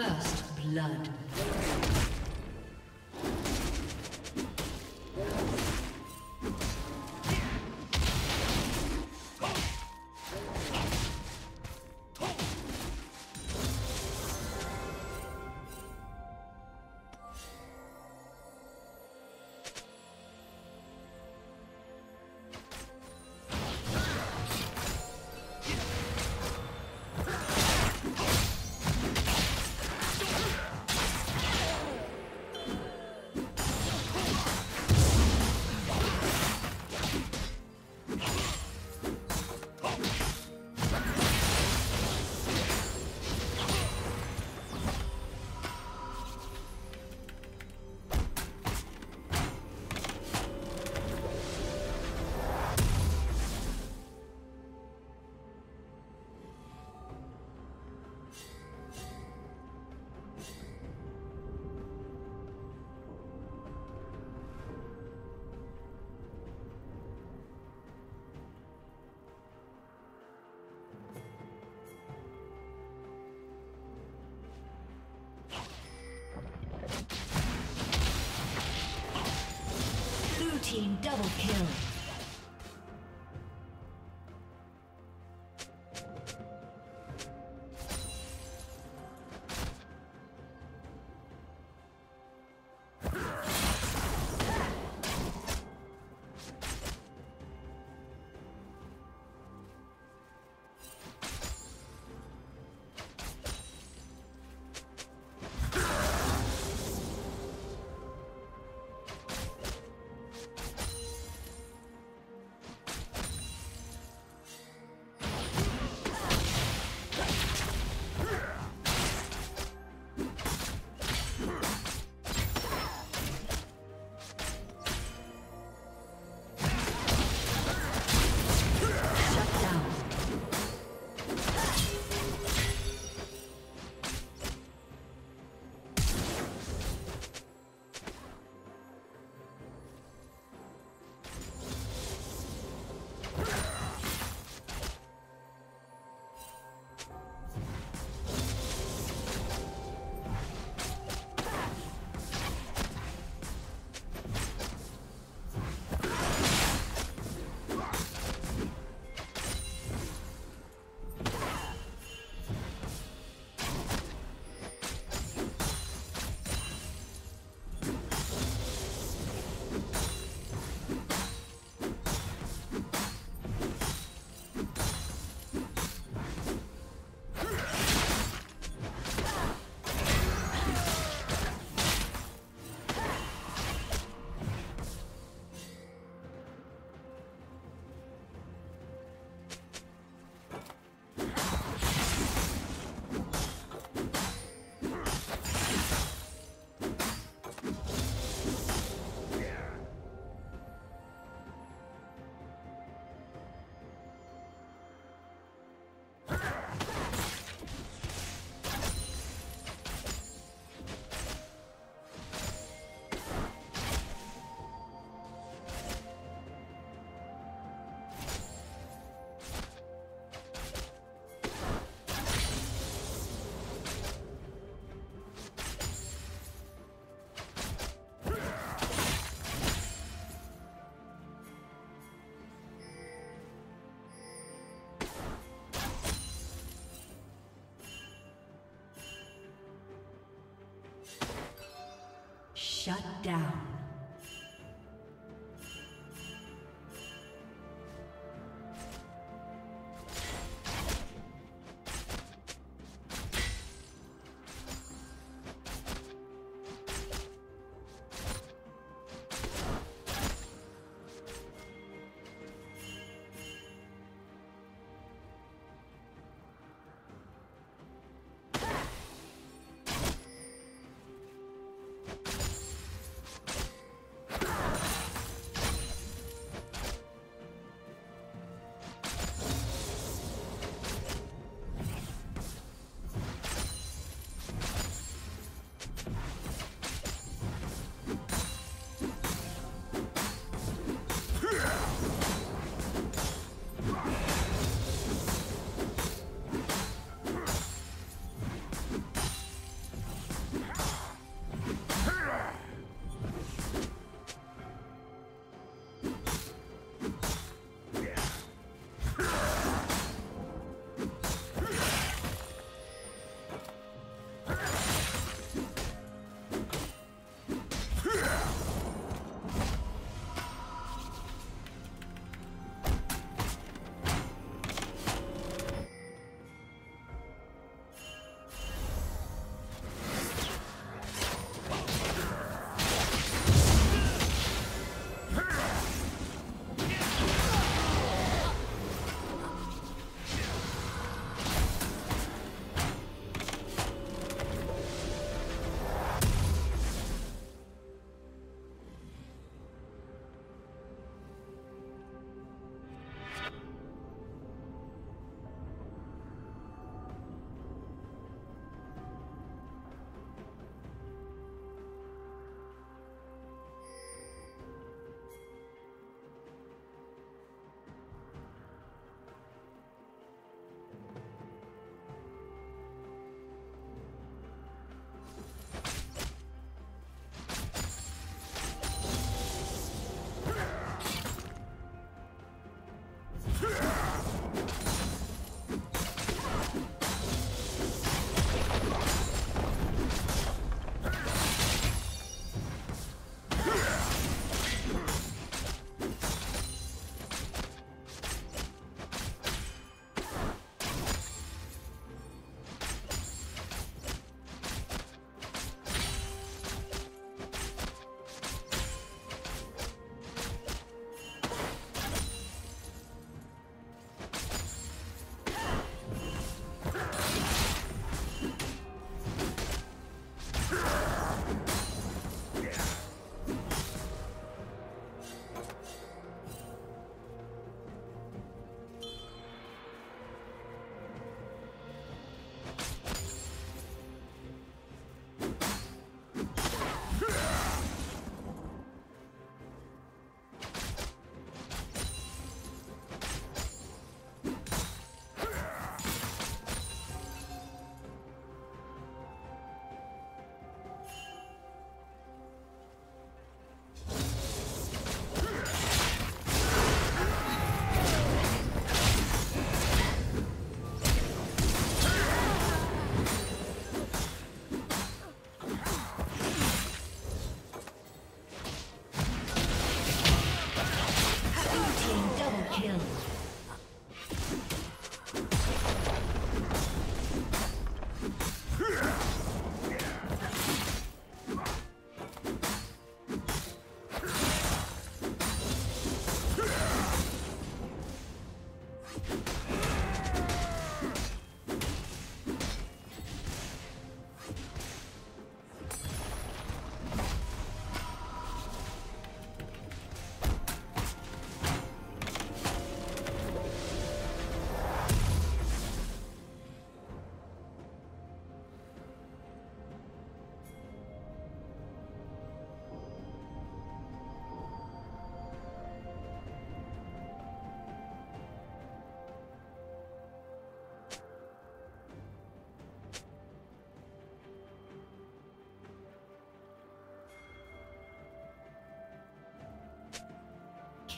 First blood. Team double kill. Shut down.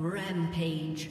Rampage.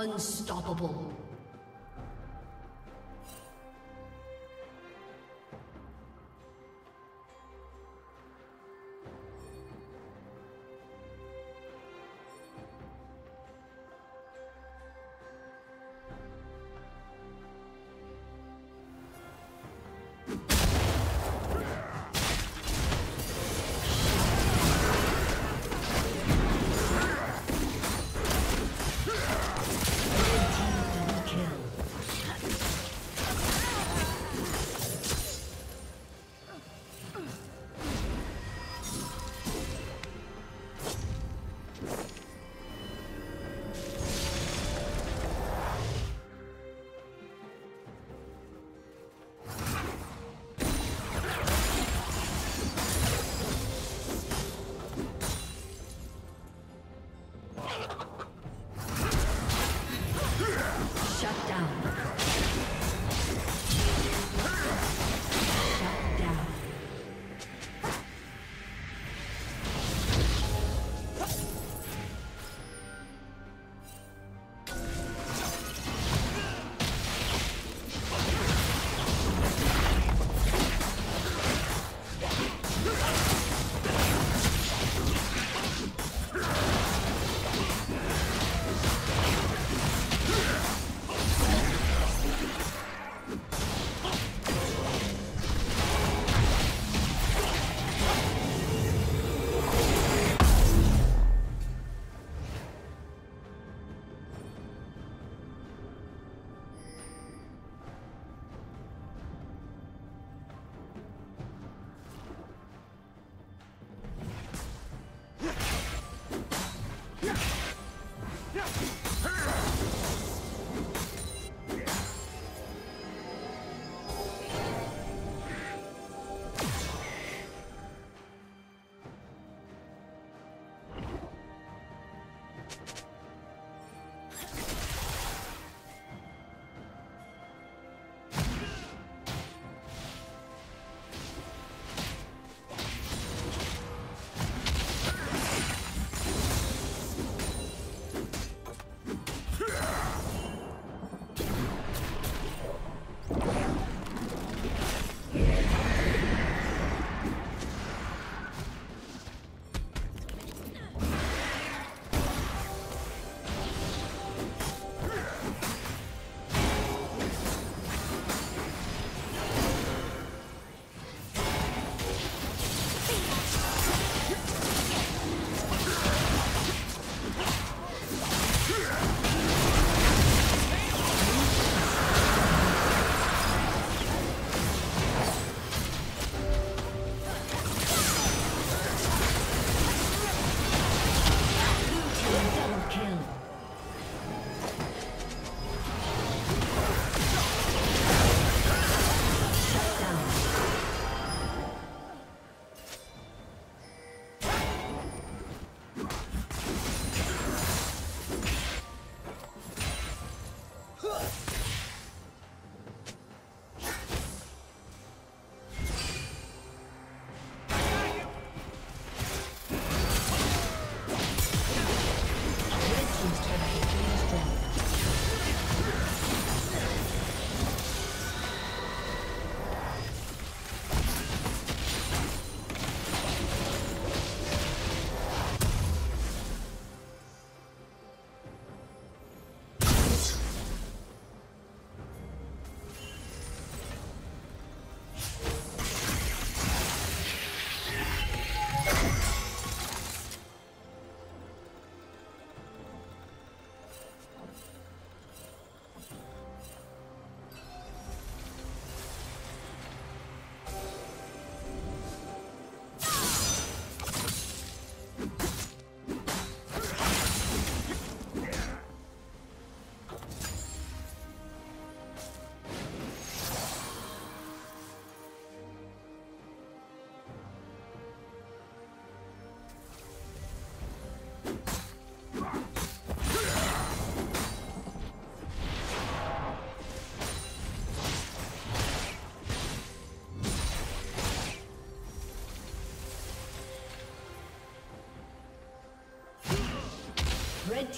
Unstoppable.